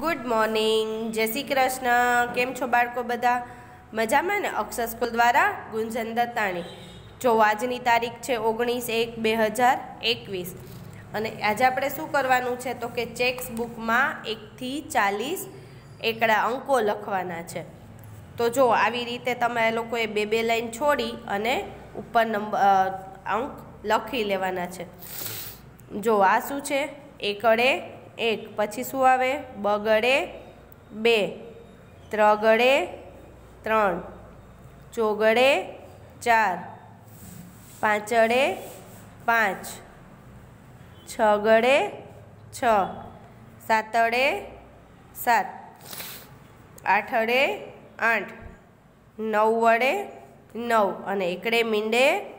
Good morning જય શ્રી કૃષ્ણ. કેમ છો બાળકો બધા? મજામાં ને? અક્ષર સ્કૂલ દ્વારા ગુંજન દત્તાણી. જો આજની તારીખ છે ઓગણીસ એક બે હજાર એકવીસ. અને આજે આપણે શું કરવાનું છે તો કે ચેક્સ બુકમાં એકથી ચાલીસ એકડા અંકો લખવાના છે. તો જો આવી રીતે તમે લોકોએ બે બે લાઈન છોડી અને ઉપર નંબર અંક લખી લેવાના છે. જો આ શું છે? એકડે એક. પછી શું આવે? બગડે બે. ત્રગડે ત્રણ. ચોગડે ચાર. પાંચડે પાંચ. છગડે છ. સાતડે સાત. આઠડે આઠ. નવ વડે નવ. અને એકડે મીંડે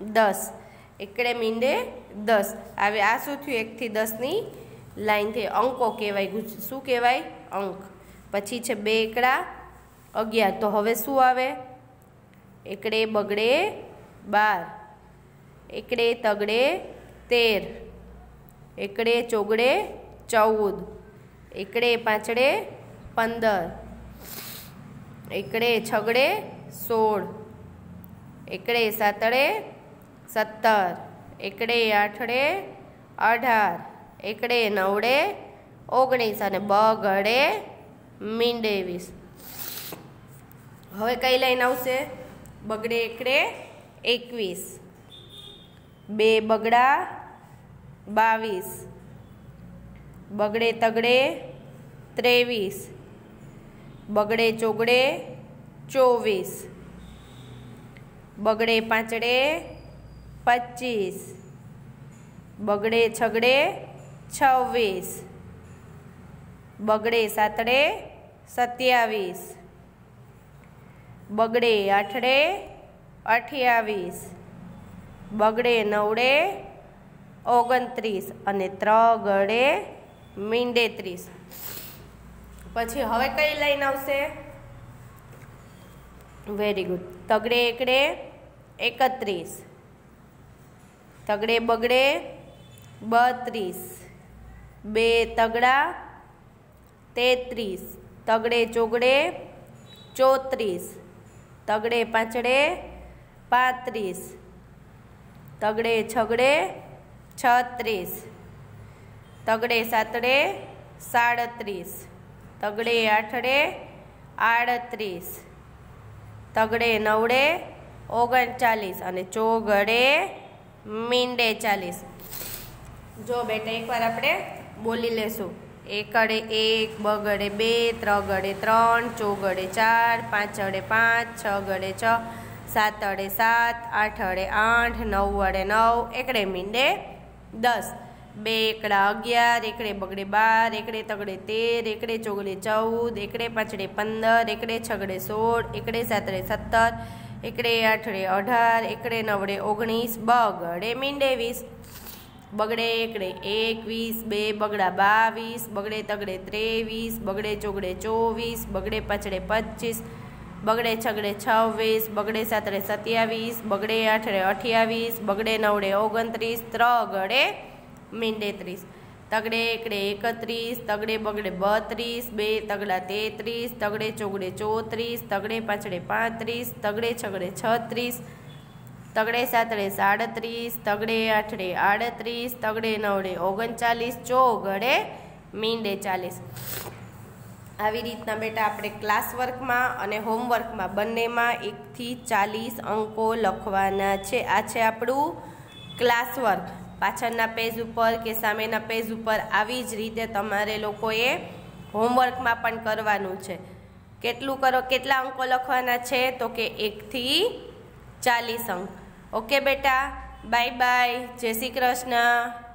દસ. એકડે મીંડે દસ. આવે આ શું થયું? એકથી દસની લાઈનથી અંકો કહેવાય શું કહેવાય? અંક. પછી છે બે એકડા અગિયાર. તો હવે શું આવે? એકડે બગડે બાર. એકડે તગડે તેર. એકડે ચોગડે ચૌદ. એકડે પાંચડે પંદર. એકડે છગડે સોળ. એકડે સાતડે સત્તર. એકડે આઠડે અઢાર. એકડે નવડે, ઓગણીસ અને બગડે મીંડે વીસ હવે કઈ લાઈન આવશે? બગડે એકડે એકવીસ. બે બગડા, બાવીસ. બગડે તગડે, ત્રેવીસ. બગડે ચોગડે, ચોવીસ. બગડે પાંચડે, પચીસ. બગડે છગડે છવ્વીસ. બગડે સાતડે સત્યાવીસ. બગડે આઠડે અઠ્યાવીસ. બગડે નવડે ઓગણત્રીસ અને ત્રગડે મીંડે ત્રીસ. પછી હવે કઈ લાઈન આવશે? વેરી ગુડ તગડે એકડે એકત્રીસ. તગડે બગડે બત્રીસ. બે તગડા, તેત્રીસ. તગડે ચોગડે, ચોત્રીસ. તગડે પાંચડે, પાંત્રીસ. તગડે છગડે, છત્રીસ. તગડે સાતડે, સાડત્રીસ. તગડે આઠડે, આડત્રીસ. તગડે નવડે, ઓગણચાલીસ. અને ચોગડે મીંડે ચાલીસ. જો બેટા, એકવાર આપણે બોલી લેશું. એકડે એક બગડે બે ત્રગડે ત્રણ ચોગડે ચાર પાંચડે પાંચ, છ ગડે છ, સાત અડે સાત આઠડે આઠ, નવ વડે નવ, એકડે મીંડે દસ. બે એકડા અગિયાર, એકડે બગડે બાર, એકડે તગડે તેર, એકડે ચોગડે ચૌદ, એકડે પાંચડે પંદર, એકડે છગડે સોળ, એકડે સાતડે સત્તર, એકડે આઠડે અઢાર, એકડે નવડે ઓગણીસ બગડે મીંડે વીસ. બગડે એકડે એકવીસ, બે બગડા બાવીસ, બગડે તગડે ત્રેવીસ, બગડે ચોગડે ચોવીસ, બગડે પાછડે પચીસ બગડે છગડે છવ્વીસ, બગડે સાતડે સત્યાવીસ, બગડે આઠડે અઠ્યાવીસ, બગડે નવડે ઓગણત્રીસ, ત્રગડે મીંડે ત્રીસ. તગડે એકડે એકત્રીસ, તગડે બગડે બત્રીસ, બે તગડા તેત્રીસ, તગડે ચોગડે ચોત્રીસ, તગડે પાછડે પાંત્રીસ, તગડે છગડે છત્રીસ તગડે સાતડે સાડત્રીસ, તગડે આઠડે આડત્રીસ, તગડે નવડે ઓગણચાલીસ ચોગડે મીંડે ચાલીસ. આવી રીતના બેટા આપણે ક્લાસ વર્કમાં અને હોમવર્કમાં બંનેમાં એકથી ચાલીસ અંકો લખવાના છે. આ છે આપણું ક્લાસ વર્ક પાછળના પેજ ઉપર કે સામેના પેજ ઉપર આવી જ રીતે તમારે લોકોએ હોમવર્કમાં પણ કરવાનું છે. કેટલું કરો, કેટલા અંકો લખવાના છે? તો કે એકથી ચાલીસ અંક. ઓકે બેટા બાય બાય જય શ્રી કૃષ્ણ.